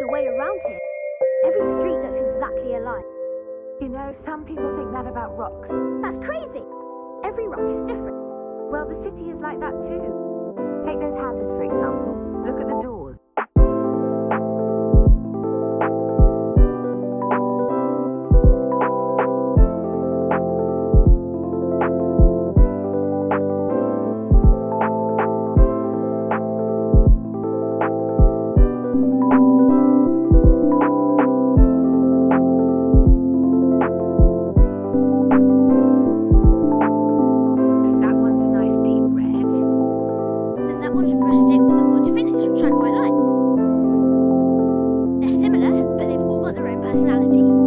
your way around here. Every street looks exactly alike. You know, some people think that about rocks. That's crazy. Every rock is different. Well, the city is like that too. Take those houses, for example. Personality.